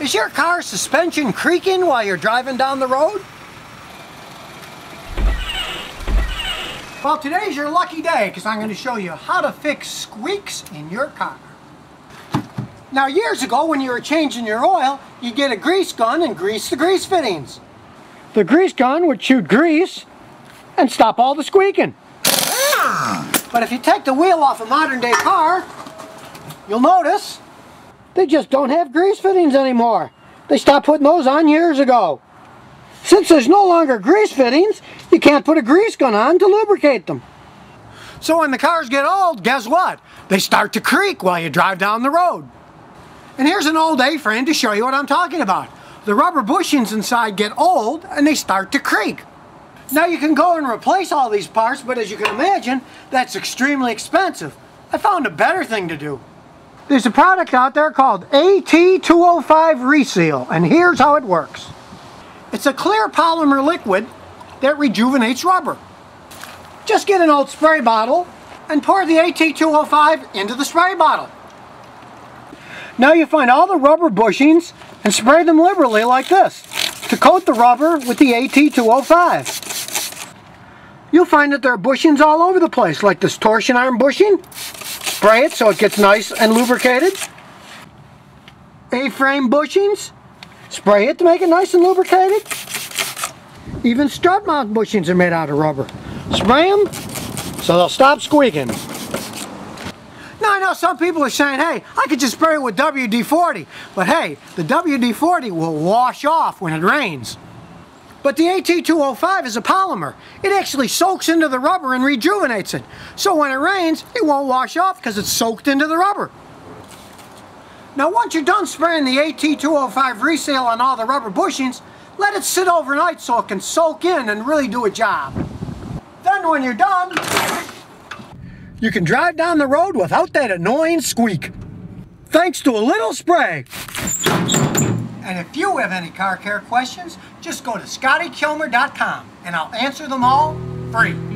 Is your car suspension creaking while you're driving down the road? Well, today's your lucky day because I'm going to show you how to fix squeaks in your car. Now, years ago, when you were changing your oil, you'd get a grease gun and grease the grease fittings. The grease gun would shoot grease and stop all the squeaking. But if you take the wheel off a modern day car, you'll notice they just don't have grease fittings anymore. They stopped putting those on years ago. Since there's no longer grease fittings, you can't put a grease gun on to lubricate them. So when the cars get old, guess what? They start to creak while you drive down the road. And here's an old A-frame to show you what I'm talking about. The rubber bushings inside get old and they start to creak. Now you can go and replace all these parts, but as you can imagine, that's extremely expensive. I found a better thing to do. There's a product out there called AT205 Reseal, and here's how it works. It's a clear polymer liquid that rejuvenates rubber. Just get an old spray bottle and pour the AT205 into the spray bottle. Now you find all the rubber bushings and spray them liberally like this to coat the rubber with the AT205. You'll find that there are bushings all over the place like this torsion arm bushing Spray it so it gets nice and lubricated. A-frame bushings. Spray it to make it nice and lubricated. Even strut mount bushings are made out of rubber. Spray them so they'll stop squeaking. Now I know some people are saying, hey, I could just spray it with WD-40. But hey, the WD-40 will wash off when it rains. But the AT205 is a polymer. It actually soaks into the rubber and rejuvenates it. So when it rains, it won't wash off because it's soaked into the rubber. Now once you're done spraying the AT205 Reseal on all the rubber bushings, let it sit overnight so it can soak in and really do a job. Then when you're done, you can drive down the road without that annoying squeak. Thanks to a little spray. And if you have any car care questions, just go to ScottyKilmer.com and I'll answer them all free.